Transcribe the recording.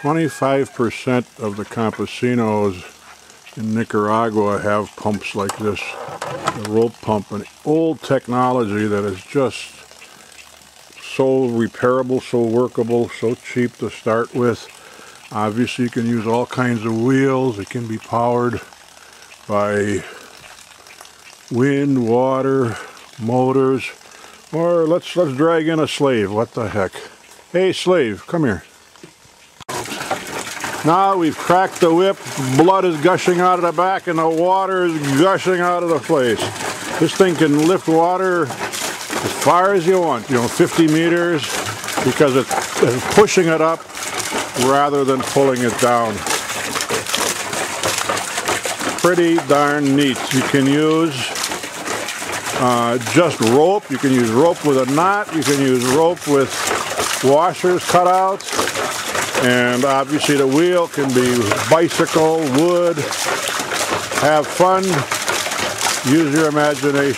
25% of the campesinos in Nicaragua have pumps like this, the rope pump, an old technology that is just so repairable, so workable, so cheap to start with. Obviously you can use all kinds of wheels, it can be powered by wind, water, motors, or let's let's drag in a slave, what the heck. Hey slave, come here. Now we've cracked the whip, blood is gushing out of the back and the water is gushing out of the place. This thing can lift water as far as you want, you know, 50 meters, because it's, pushing it up rather than pulling it down. Pretty darn neat. You can use uh, just rope, you can use rope with a knot, you can use rope with washers cut out, and obviously the wheel can be bicycle, wood. Have fun. Use your imagination.